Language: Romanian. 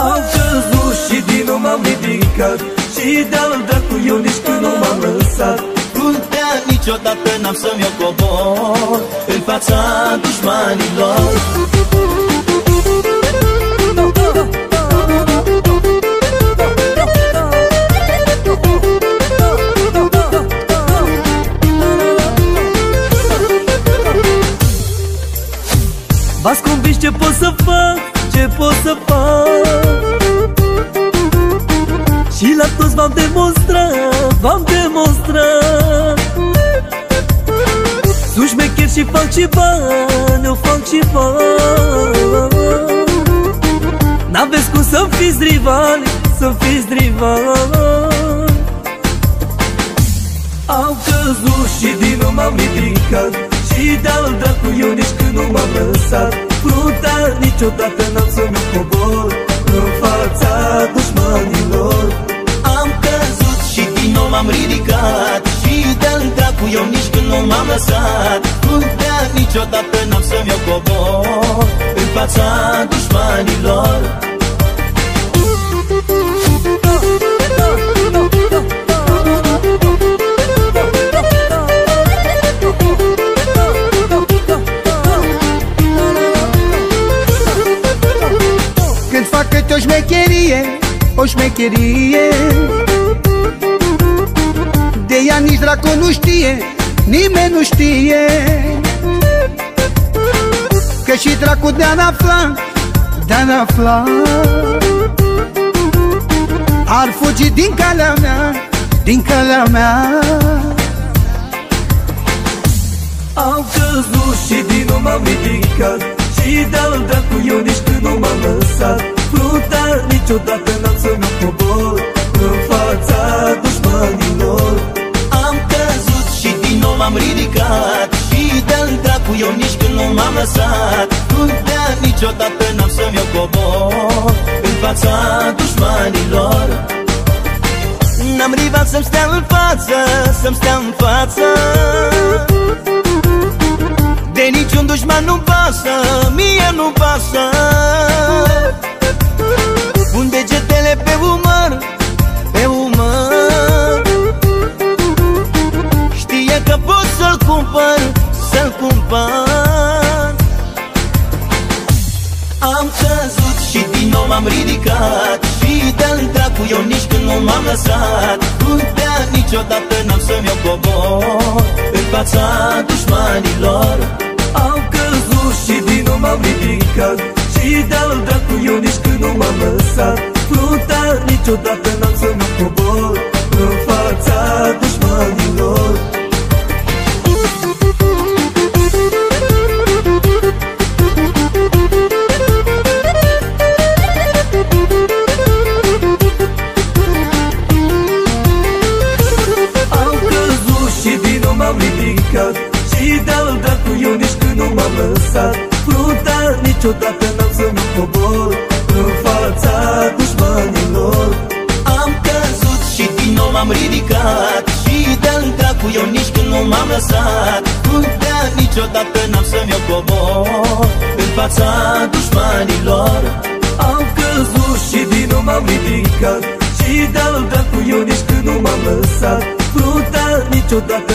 Am căzut și din nou m-am ridicat Și de-al dracu eu nici când nu m-am lăsat. Puntea niciodată n-am să-mi o cobor În fața dușmanilor. V-ați convins ce pot să fac, Și la toți v-am demonstrat, v-am demonstrat. Sunt șmecher și fac și bani, eu fac și bani. N-aveți cum să fiți rivali, să fiți rivali. Am căzut și din nou m-am ridicat Și de-al dracu eu nici când nu m-am lăsat. Fruntea niciodată n-am să-mi cobor m-am lăsat. Puntea niciodată n-am să-mi o cobor În fața dușmanilor. Când fac câte o șmecherie, o șmecherie. De ea nici dracu nu știe, nimeni nu știe Că și dracu de-a afla, de-a afla Ar fugi din calea mea, din calea mea. Am căzut și din nou m-am ridicat Și de-al dracu eu nici când nu m-am lăsat. Fruntea niciodată n-am să-mi cobor m-am ridicat Și de-al dracu eu nici când nu m-am lăsat. Puntea niciodată n-am să-mi o cobor În fața dușmanilor. N-am rival să-mi stea în față, să-mi stea în față. De niciun dușman nu pasă, mie nu pasă. Pun degetele pe umăr, și din nou m-am ridicat. Și de-al dracu eu nici când nu m-am lăsat. Puntea niciodată n-am să-mi o cobor În fața dușmanilor lăsat Fruntea niciodată n-am să-mi cobor În fața dușmanilor. Am căzut și din nou m-am ridicat Și de-al dracu eu nici când nu m-am lăsat. Puntea niciodată n-am să-mi o cobor În fața dușmanilor. Am căzut și din nou m-am ridicat Și de-al dracu eu nici când nu m-am lăsat. Fruntea niciodată